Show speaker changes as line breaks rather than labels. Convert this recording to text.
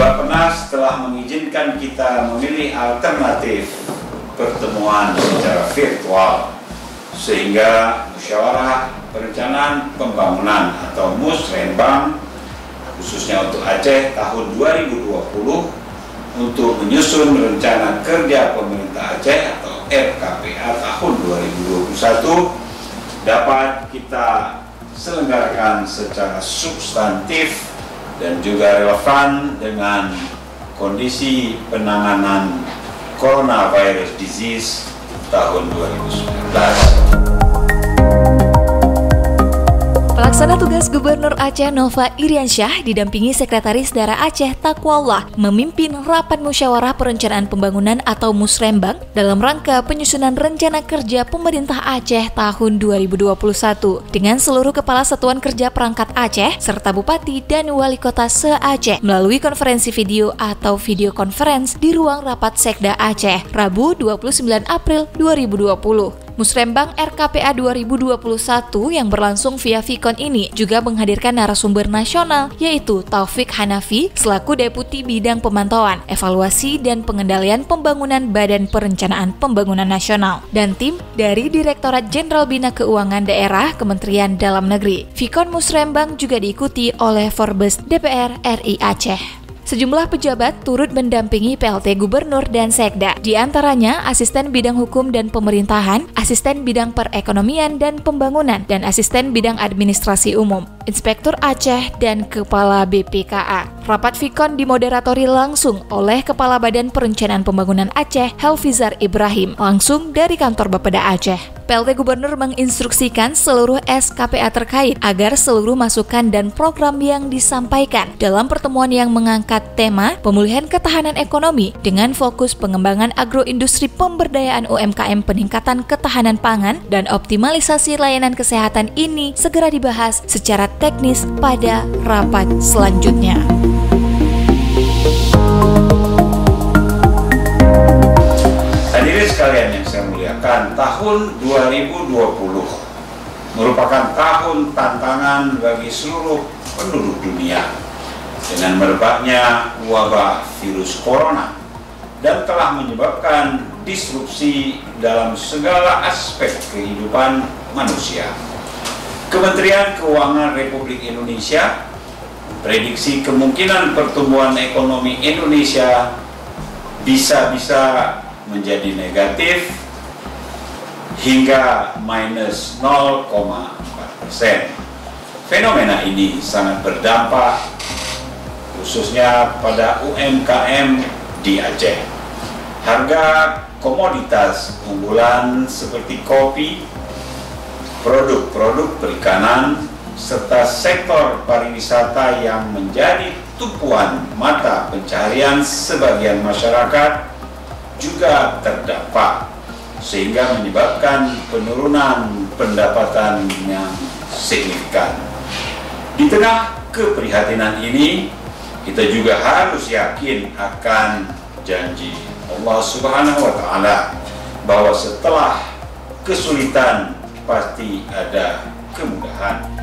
Bappenas telah mengizinkan kita memilih alternatif pertemuan secara virtual sehingga musyawarah perencanaan pembangunan atau musrenbang khususnya untuk Aceh tahun 2020 untuk menyusun rencana kerja pemerintah Aceh atau RKPA tahun 2021 dapat kita selenggarakan secara substantif dan juga relevan dengan kondisi penanganan coronavirus disease tahun 2019.
Pelaksana tugas Gubernur Aceh Nova Iriansyah didampingi Sekretaris Daerah Aceh Takwallah memimpin rapat musyawarah perencanaan pembangunan atau Musrembang dalam rangka penyusunan rencana kerja pemerintah Aceh tahun 2021 dengan seluruh kepala satuan kerja perangkat Aceh serta bupati dan wali kota se-Aceh melalui konferensi video atau video conference di ruang rapat Sekda Aceh Rabu 29 April 2020. Musrembang RKPA 2021 yang berlangsung via Vicon ini juga menghadirkan narasumber nasional yaitu Taufik Hanafi selaku Deputi Bidang Pemantauan, Evaluasi dan Pengendalian Pembangunan Badan Perencanaan Pembangunan Nasional dan tim dari Direktorat Jenderal Bina Keuangan Daerah Kementerian Dalam Negeri. Vicon Musrembang juga diikuti oleh Forbes DPR RI Aceh. Sejumlah pejabat turut mendampingi PLT Gubernur dan Sekda, di antaranya Asisten Bidang Hukum dan Pemerintahan, Asisten Bidang Perekonomian dan Pembangunan, dan Asisten Bidang Administrasi Umum, Inspektur Aceh, dan Kepala BPKA. Rapat Vikon dimoderatori langsung oleh Kepala Badan Perencanaan Pembangunan Aceh, Helvizar Ibrahim, langsung dari kantor Bapeda Aceh. PLT Gubernur menginstruksikan seluruh SKPA terkait agar seluruh masukan dan program yang disampaikan dalam pertemuan yang mengangkat tema pemulihan ketahanan ekonomi dengan fokus pengembangan agroindustri pemberdayaan UMKM peningkatan ketahanan pangan dan optimalisasi layanan kesehatan ini segera dibahas secara teknis pada rapat selanjutnya.
Sekalian yang saya muliakan, tahun 2020 merupakan tahun tantangan bagi seluruh penduduk dunia dengan merebaknya wabah virus corona dan telah menyebabkan disrupsi dalam segala aspek kehidupan manusia. Kementerian Keuangan Republik Indonesia prediksi kemungkinan pertumbuhan ekonomi Indonesia bisa-bisa menjadi negatif hingga minus 0,4 persen. Fenomena ini sangat berdampak khususnya pada UMKM di Aceh. Harga komoditas unggulan seperti kopi, produk-produk perikanan, serta sektor pariwisata yang menjadi tumpuan mata pencaharian sebagian masyarakat juga terdampak sehingga menyebabkan penurunan pendapatan yang signifikan. Di tengah keprihatinan ini, kita juga harus yakin akan janji Allah Subhanahu wa taala bahwa setelah kesulitan pasti ada kemudahan.